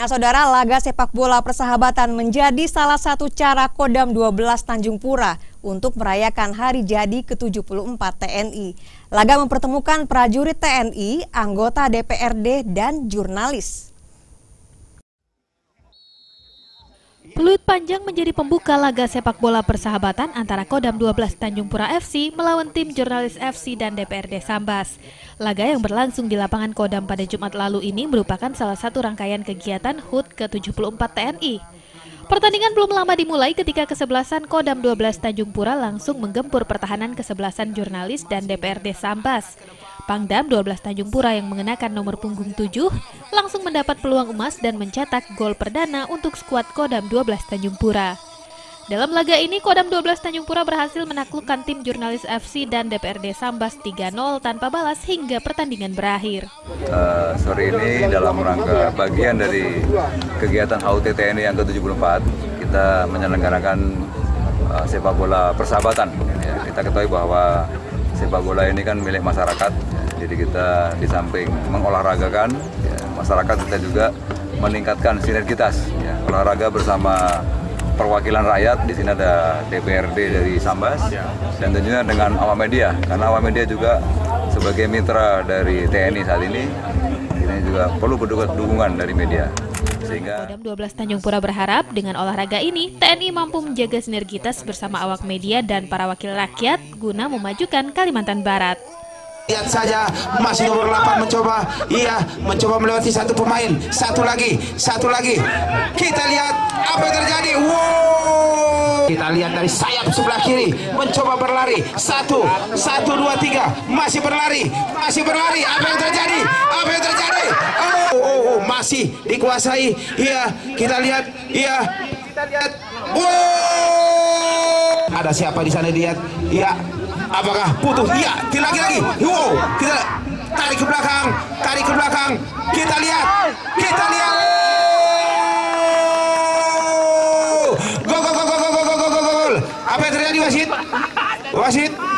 Nah, saudara, laga sepak bola persahabatan menjadi salah satu cara Kodam 12 Tanjung Pura untuk merayakan hari jadi ke-74 TNI. Laga mempertemukan prajurit TNI, anggota DPRD, dan jurnalis. Peluit panjang menjadi pembuka laga sepak bola persahabatan antara Kodam 12 Tanjung Pura FC melawan tim Jurnalis FC dan DPRD Sambas. Laga yang berlangsung di lapangan Kodam pada Jumat lalu ini merupakan salah satu rangkaian kegiatan HUT ke-74 TNI. Pertandingan belum lama dimulai ketika kesebelasan Kodam 12 Tanjung Pura langsung menggempur pertahanan kesebelasan jurnalis dan DPRD Sambas. Pangdam 12 Tanjung Pura yang mengenakan nomor punggung 7 langsung mendapat peluang emas dan mencetak gol perdana untuk skuad Kodam 12 Tanjung Pura. Dalam laga ini, Kodam 12 Tanjung Pura berhasil menaklukkan tim Jurnalis FC dan DPRD Sambas 3-0 tanpa balas hingga pertandingan berakhir. Uh, sore ini dalam rangka bagian dari kegiatan HUT TNI yang ke-74, kita menyelenggarakan uh, sepak bola persahabatan. Ya, kita ketahui bahwa sepak bola ini kan milik masyarakat jadi kita di samping mengolahragakan ya, masyarakat kita juga meningkatkan sinergitas ya, olahraga bersama perwakilan rakyat di sini ada DPRD dari Sambas dan tentunya dengan awam media karena awam media juga sebagai mitra dari TNI saat ini ini juga perlu dukungan dari media. Sehingga Kodam 12 Tanjung Pura berharap dengan olahraga ini TNI mampu menjaga sinergitas bersama awak media dan para wakil rakyat guna memajukan Kalimantan Barat. Lihat saja masih nomor 8 mencoba. Iya mencoba melewati satu pemain. Satu lagi Satu lagi. Kita lihat apa yang terjadi. Wow. Kita lihat dari sayap sebelah kiri. Mencoba berlari. Satu Satu dua tiga. Masih berlari Masih berlari. Apa yang terjadi? Apa yang terjadi? Oh oh, oh. Masih dikuasai. Iya kita lihat. Iya Kita lihat. Wow Ada siapa di sana lihat Iya Apakah putus? Iya, lagi-lagi. Wow, kita tarik ke belakang, tarik ke belakang. Kita lihat, kita lihat. Gol, gol, gol, gol, gol, gol, gol, gol, gol. Apa yang terjadi wasit? Wasit?